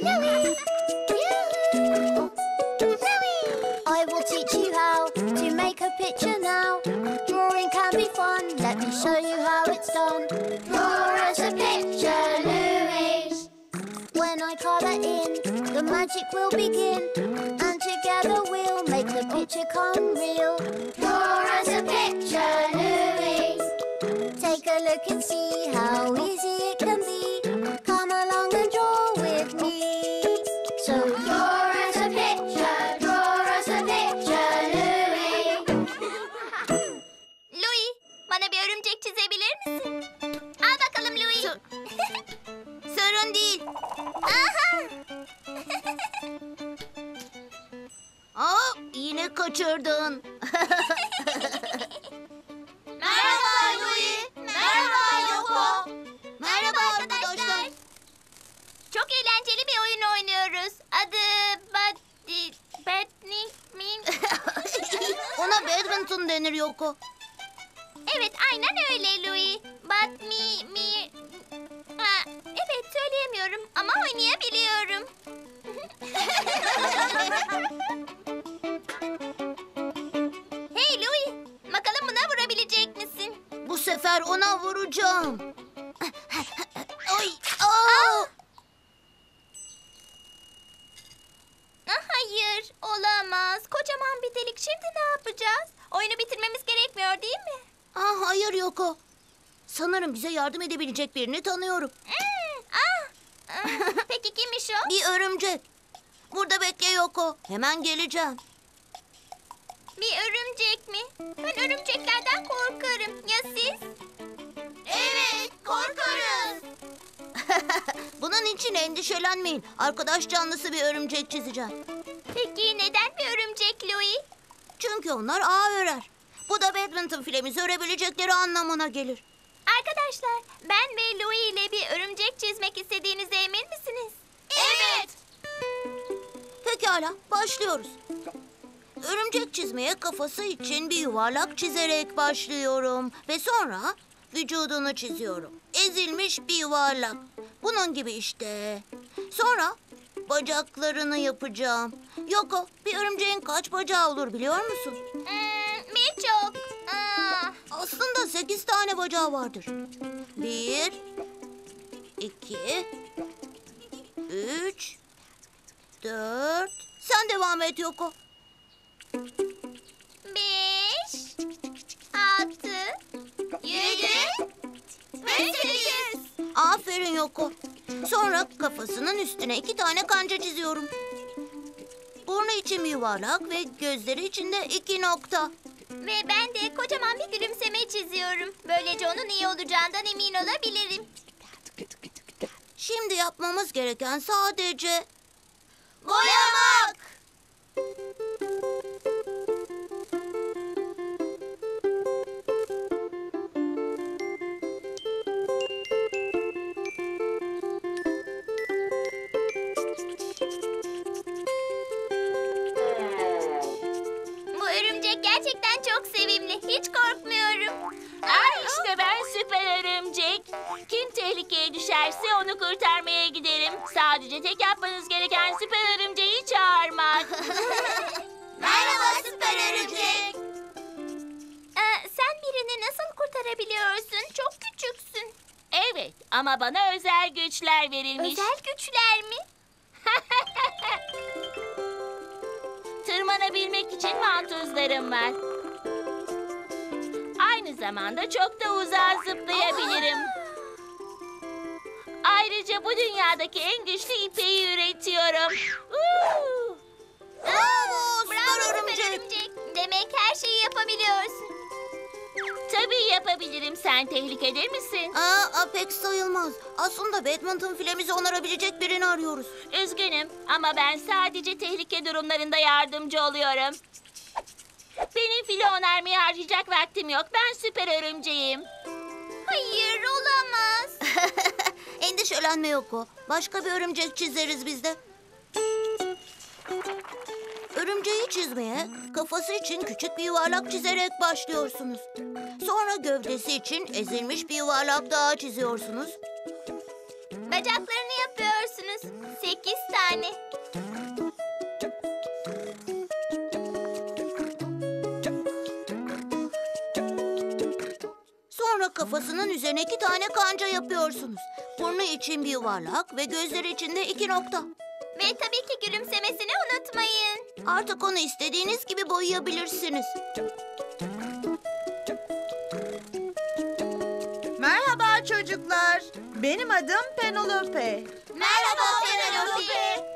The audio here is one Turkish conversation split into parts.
Louie! Louie! I will teach you how to make a picture now. Drawing can be fun. Let me show you how it's done. Draw us a picture, Louie. When I colour in, the magic will begin. And together we'll make the picture come real. Draw us a picture, Louie. Take a look and see how easy it can örümcek çizebilir misin? Al bakalım Louis. Sorun değil. Aha! Aa, yine kaçırdın. Merhaba Louis. Merhaba Yoko. Merhaba arkadaşlar. Çok eğlenceli bir oyun oynuyoruz. Adı Badi... Badminton. Ona badminton denir Yoko. Evet aynen öyle Louis. Badmi... Mi... Ha, evet söyleyemiyorum ama oynayabiliyorum. hey Louis, bakalım buna vurabilecek misin? Bu sefer ona vuracağım. Ay, aa! Ah, Hayır, olamaz. Kocaman bir delik. Şimdi ne yapacağız? Oyunu bitirmemiz gerekmiyor değil mi? Aa, hayır Yoko. Sanırım bize yardım edebilecek birini tanıyorum. Hmm, ah. Ah, Peki kimmiş o? Bir örümcek. Burada bekle Yoko. Hemen geleceğim. Bir örümcek mi? Ben örümceklerden korkarım. Ya siz? Evet, korkarız. Bunun için endişelenmeyin. Arkadaş canlısı bir örümcek çizeceğim. Peki neden bir örümcek Louis? Çünkü onlar ağ örer. Badminton filemizi örebilecekleri anlamına gelir. Arkadaşlar, ben ve Louis ile bir örümcek çizmek istediğinize emin misiniz? Evet. Pekala, başlıyoruz. Örümcek çizmeye kafası için bir yuvarlak çizerek başlıyorum. Ve sonra vücudunu çiziyorum. Ezilmiş bir yuvarlak. Bunun gibi işte. Sonra bacaklarını yapacağım. Yoko, bir örümceğin kaç bacağı olur biliyor musun? Hmm, Aslında sekiz tane bacağı vardır. Bir, iki, üç, dört. Sen devam et Yoko. beş, altı, yedi ve sekiz. Aferin Yoko. Sonra kafasının üstüne iki tane kanca çiziyorum. Burnu için yuvarlak ve gözleri için de iki nokta. Ve ben de kocaman bir gülümseme çiziyorum. Böylece onun iyi olacağından emin olabilirim. Şimdi yapmamız gereken sadece... Boyamak! Örümcek gerçekten çok sevimli. Hiç korkmuyorum. Ah işte ben süper örümcek. Kim tehlikeye düşerse onu kurtarmaya giderim. Sadece tek yapmanız gereken süper örümceği çağırmak. Merhaba süper örümcek. Ee, sen birini nasıl kurtarabiliyorsun? Çok küçüksün. Evet ama bana özel güçler verilmiş. Özel güçler mi? Tırmanabilmek için vantuzlarım var. Aynı zamanda çok da uzağa zıplayabilirim. Ayrıca bu dünyadaki en güçlü ipeyi üretiyorum. Uuu! Bravo, süper örümcek. Demek her şeyi yapabiliyorsun. Tabii yapabilirim. Sen tehlikedir misin? Aa, pek sayılmaz. Aslında badminton filemizi onarabilecek birini arıyoruz. Üzgünüm ama ben sadece tehlike durumlarında yardımcı oluyorum. Benim filo önermeye harcayacak vaktim yok. Ben süper örümceğim. Hayır olamaz. Endişelenme Yoko. Başka bir örümcek çizeriz biz de. Örümceği çizmeye kafası için küçük bir yuvarlak çizerek başlıyorsunuz. Sonra gövdesi için ezilmiş bir yuvarlak daha çiziyorsunuz. Bacaklarını yapıyorsunuz. Sekiz tane. Sonra kafasının üzerine iki tane kanca yapıyorsunuz. Burnu için bir yuvarlak ve gözleri için de iki nokta. Ve tabii ki. Artık onu istediğiniz gibi boyayabilirsiniz. Merhaba çocuklar. Benim adım Penelope. Merhaba Penelope.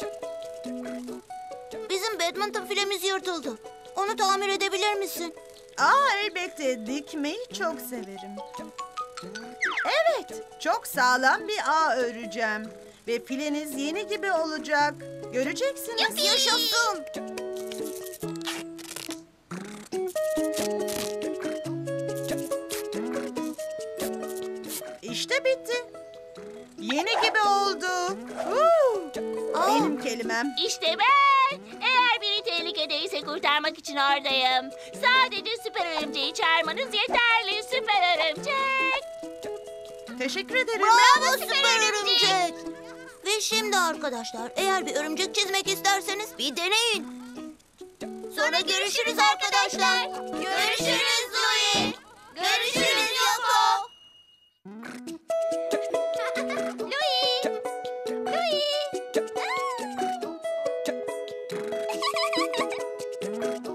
Bizim badminton filemiz yırtıldı. Onu tamir edebilir misin? Aa elbette dikmeyi çok severim. Evet, çok sağlam bir ağ öreceğim. Ve fileniz yeni gibi olacak. Göreceksiniz. Yaşasın. İşte bitti. Yeni gibi oldu. Huu! Benim kelimem. İşte ben. Eğer biri tehlikedeyse kurtarmak için oradayım. Sadece süper örümceği çağırmanız yeterli süper örümcek. Teşekkür ederim. Bravo süper örümcek. Ve şimdi arkadaşlar eğer bir örümcek çizmek isterseniz bir deneyin. Sonra görüşürüz arkadaşlar. きてんなきゃ。